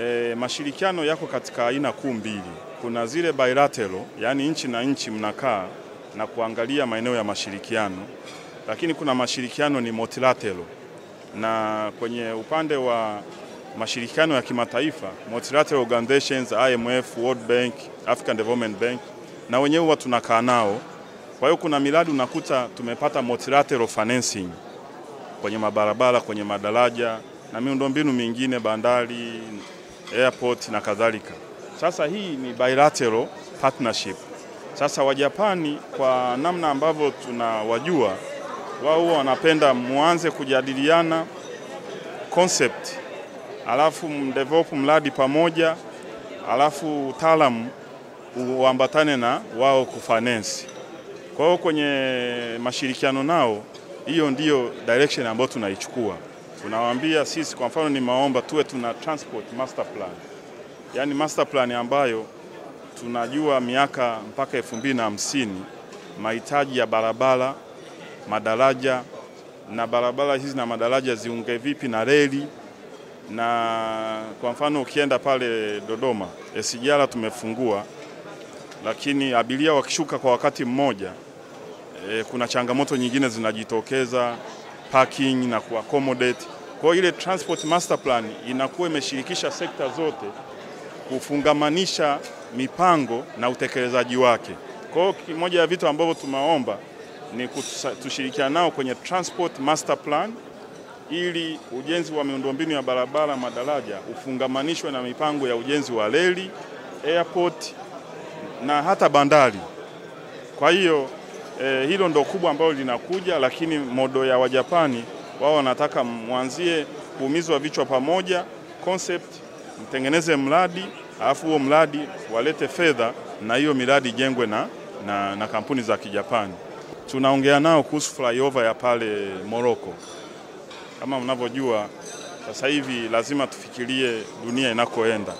E, mashirikiano yako katika aina kuu mbili. Kuna zile bilateral, yaani nchi na nchi mnakaa na kuangalia maeneo ya mashirikiano, lakini kuna mashirikiano ni multilateral, na kwenye upande wa mashirikiano ya kimataifa multilateral organizations, IMF, World Bank, African Development Bank, na wenyewe huwa tunakaa nao. Kwa hiyo kuna miradi unakuta tumepata multilateral financing kwenye mabarabara, kwenye madaraja na miundombinu mingine, bandari, airport na kadhalika. Sasa hii ni bilateral partnership. Sasa Wajapani kwa namna ambavyo tunawajua wao huwa wanapenda muanze kujadiliana concept, alafu mdevelop mradi pamoja, alafu utaalamu uambatane na wao kufinance. Kwa hiyo kwenye mashirikiano nao, hiyo ndiyo direction ambayo tunaichukua. Tunawaambia sisi, kwa mfano, ni maomba tuwe tuna transport master plan, yaani master plan ambayo tunajua miaka mpaka elfu mbili na hamsini mahitaji ya barabara, madaraja na barabara hizi na madaraja ziunge vipi na reli. Na kwa mfano ukienda pale Dodoma SGR tumefungua, lakini abiria wakishuka kwa wakati mmoja e, kuna changamoto nyingine zinajitokeza parking na kuaccommodate. Kwa hiyo ile transport master plan inakuwa imeshirikisha sekta zote kufungamanisha mipango na utekelezaji wake. Kwa hiyo kimoja ya vitu ambavyo tumeomba ni tushirikiana nao kwenye transport master plan ili ujenzi wa miundombinu ya barabara, madaraja ufungamanishwe na mipango ya ujenzi wa reli, airport na hata bandari. Kwa hiyo eh, hilo ndo kubwa ambalo linakuja, lakini modo ya Wajapani wao wanataka mwanzie kuumizwa vichwa pamoja, concept mtengeneze mradi, alafu huo mradi walete fedha na hiyo miradi ijengwe na, na, na kampuni za Kijapani. Tunaongea nao kuhusu flyover ya pale Morocco. Kama mnavyojua sasa hivi lazima tufikirie dunia inakoenda,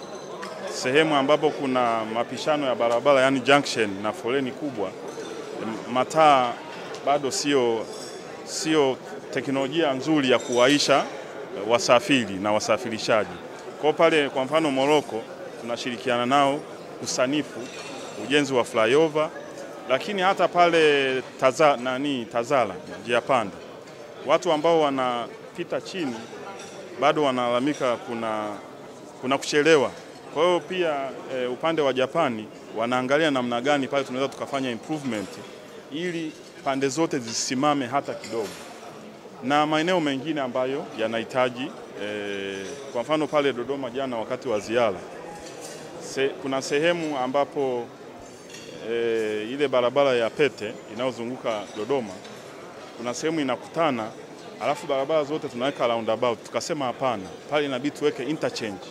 sehemu ambapo kuna mapishano ya barabara, yani junction na foleni kubwa, mataa bado sio sio teknolojia nzuri ya kuwaisha wasafiri na wasafirishaji. Kwa pale kwa mfano Moroko tunashirikiana nao usanifu ujenzi wa flyover, lakini hata pale taza, nani Tazara njia panda, watu ambao wanapita chini bado wanalalamika kuna, kuna kuchelewa. Kwa hiyo pia e, upande wa Japani wanaangalia namna gani pale tunaweza tukafanya improvement ili pande zote zisimame hata kidogo, na maeneo mengine ambayo yanahitaji e, kwa mfano pale Dodoma jana wakati wa ziara se, kuna sehemu ambapo e, ile barabara ya Pete inayozunguka Dodoma kuna sehemu inakutana, alafu barabara zote tunaweka roundabout. Tukasema hapana, pale inabidi tuweke interchange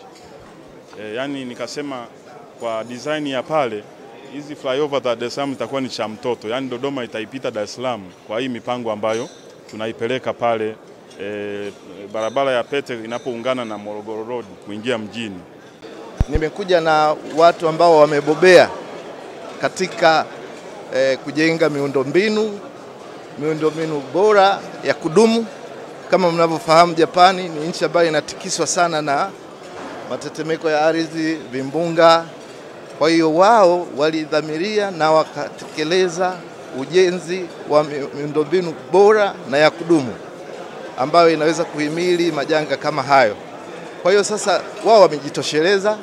e, yani nikasema kwa design ya pale hizi flyover za Dar es Salaam zitakuwa ni cha mtoto, yani Dodoma itaipita Dar es Salaam kwa hii mipango ambayo tunaipeleka pale e, barabara ya Pete inapoungana na Morogoro Road kuingia mjini. Nimekuja na watu ambao wamebobea katika e, kujenga miundombinu miundombinu bora ya kudumu. Kama mnavyofahamu, Japani ni nchi ambayo inatikiswa sana na matetemeko ya ardhi, vimbunga. Kwa hiyo wao walidhamiria na wakatekeleza ujenzi wa miundombinu bora na ya kudumu ambayo inaweza kuhimili majanga kama hayo. Kwa hiyo sasa wao wamejitosheleza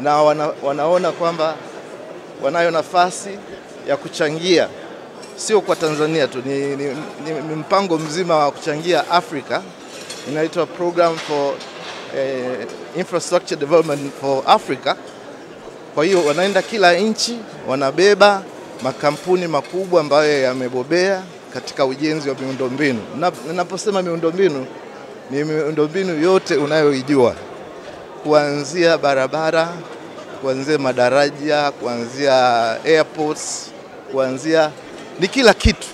na wana, wanaona kwamba wanayo nafasi ya kuchangia sio kwa Tanzania tu, ni, ni, ni, ni mpango mzima wa kuchangia Afrika, inaitwa Program for eh, Infrastructure Development for Africa. Kwa hiyo wanaenda kila nchi, wanabeba makampuni makubwa ambayo yamebobea katika ujenzi wa miundombinu. Ninaposema miundombinu ni miundombinu yote unayoijua kuanzia barabara, kuanzia madaraja, kuanzia airports, kuanzia ni kila kitu.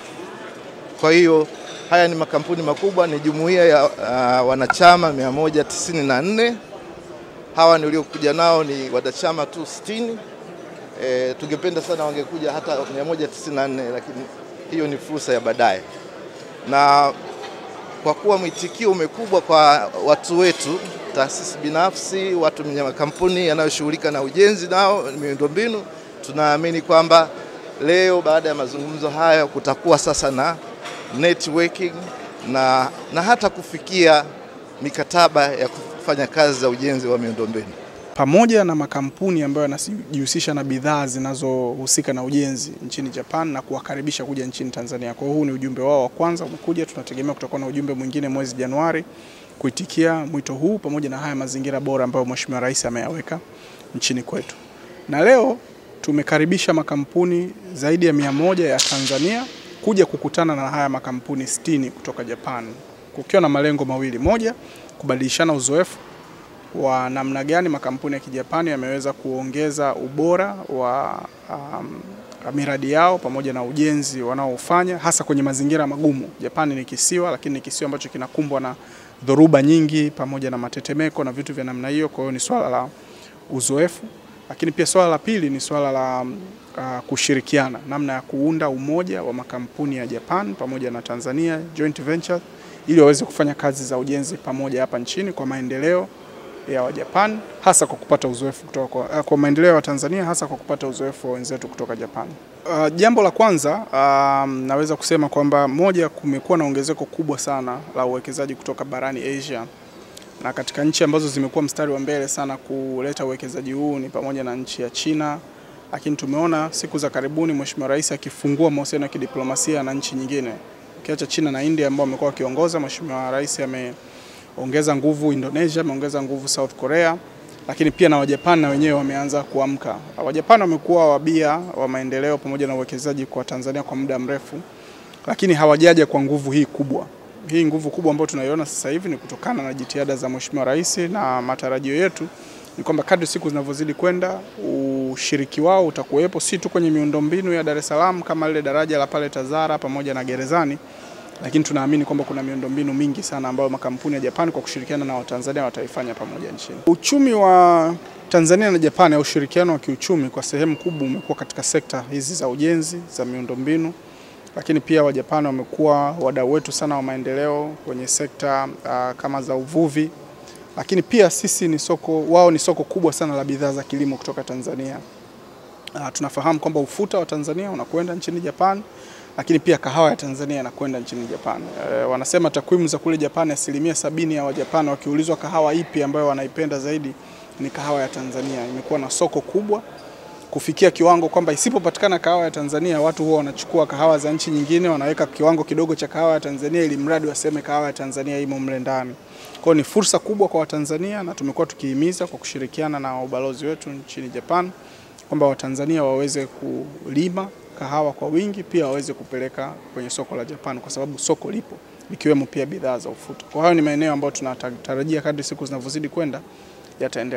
Kwa hiyo haya ni makampuni makubwa, ni jumuiya ya uh, wanachama 194. Hawa niliokuja nao ni wanachama tu 60. E, tungependa sana wangekuja hata 194, lakini hiyo ni fursa ya baadaye. Na kwa kuwa mwitikio umekubwa kwa watu wetu, taasisi binafsi, watu wenye makampuni yanayoshughulika na ujenzi nao miundombinu, tunaamini kwamba leo baada ya mazungumzo haya kutakuwa sasa na networking na, na hata kufikia mikataba ya kufanya kazi za ujenzi wa miundombinu pamoja na makampuni ambayo yanajihusisha na bidhaa zinazohusika na ujenzi nchini Japan na kuwakaribisha kuja nchini Tanzania. Kwa huu ni ujumbe wao wa kwanza umekuja, tunategemea kutakuwa na ujumbe mwingine mwezi Januari kuitikia mwito huu pamoja na haya mazingira bora ambayo Mheshimiwa Rais ameyaweka nchini kwetu. Na leo tumekaribisha makampuni zaidi ya mia moja ya Tanzania kuja kukutana na haya makampuni sitini kutoka Japan kukiwa na malengo mawili. Moja, kubadilishana uzoefu wa namna gani makampuni ya Kijapani yameweza kuongeza ubora wa um, miradi yao pamoja na ujenzi wanaofanya hasa kwenye mazingira magumu. Japani ni kisiwa, lakini ni kisiwa ambacho kinakumbwa na dhoruba nyingi pamoja na matetemeko na vitu vya namna hiyo. Kwa hiyo ni swala la uzoefu, lakini pia swala la pili ni swala la uh, kushirikiana, namna ya kuunda umoja wa makampuni ya Japan pamoja na Tanzania joint venture, ili waweze kufanya kazi za ujenzi pamoja hapa nchini kwa maendeleo ya Wajapan hasa kwa kupata uzoefu kutoka kwa, kwa maendeleo ya Tanzania hasa kwa kupata uzoefu wa wenzetu kutoka Japan. Uh, jambo la kwanza uh, naweza kusema kwamba moja, kumekuwa na ongezeko kubwa sana la uwekezaji kutoka barani Asia na katika nchi ambazo zimekuwa mstari wa mbele sana kuleta uwekezaji huu ni pamoja na nchi ya China, lakini tumeona siku za karibuni Mheshimiwa Rais akifungua mahusiano ya kidiplomasia na nchi nyingine ukiacha China na India ambao wamekuwa wakiongoza. Mheshimiwa Rais ame ongeza nguvu Indonesia, ameongeza nguvu South Korea, lakini pia na Wajapani na wenyewe wameanza kuamka. Wajapani wamekuwa wabia wa maendeleo pamoja na uwekezaji kwa Tanzania kwa muda mrefu, lakini hawajaja kwa nguvu hii kubwa. Hii nguvu kubwa ambayo tunaiona sasa hivi ni kutokana na jitihada za Mheshimiwa Rais, na matarajio yetu ni kwamba kadri siku zinavyozidi kwenda ushiriki wao utakuwepo si tu kwenye miundombinu ya Dar es Salaam kama lile daraja la pale Tazara pamoja na gerezani lakini tunaamini kwamba kuna miundombinu mingi sana ambayo makampuni ya Japan kwa kushirikiana na Watanzania wataifanya pamoja nchini. Uchumi wa Tanzania na Japani au ushirikiano wa kiuchumi kwa sehemu kubwa umekuwa katika sekta hizi za ujenzi, za miundombinu, lakini pia Wajapani wamekuwa wadau wetu sana wa maendeleo kwenye sekta uh, kama za uvuvi, lakini pia sisi ni soko, wao ni soko kubwa sana la bidhaa za kilimo kutoka Tanzania. Uh, tunafahamu kwamba ufuta wa Tanzania unakwenda nchini Japan lakini pia kahawa ya Tanzania inakwenda nchini Japan. E, wanasema takwimu za kule Japan, asilimia sabini ya Wajapani wakiulizwa kahawa ipi ambayo wanaipenda zaidi ni kahawa ya Tanzania. Imekuwa na soko kubwa kufikia kiwango kwamba isipopatikana kahawa ya Tanzania watu huwa wanachukua kahawa za nchi nyingine, wanaweka kiwango kidogo cha kahawa ya Tanzania ili mradi waseme kahawa ya Tanzania imo mle ndani. Kwa ni fursa kubwa kwa Watanzania na tumekuwa tukihimiza kwa kushirikiana na ubalozi wetu nchini Japan kwamba Watanzania waweze kulima kahawa kwa wingi, pia waweze kupeleka kwenye soko la Japan kwa sababu soko lipo, ikiwemo pia bidhaa za ufuta. Kwa hayo ni maeneo ambayo tunatarajia kadri siku zinavyozidi kwenda yataendelea.